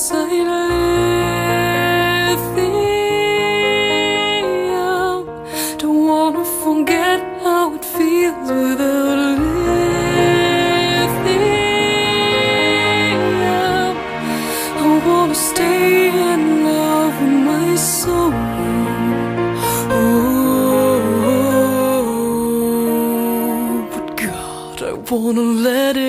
Inside lithium. Don't wanna forget how it feels without lithium. I wanna stay in love with my soul. Oh, but God, I wanna let it.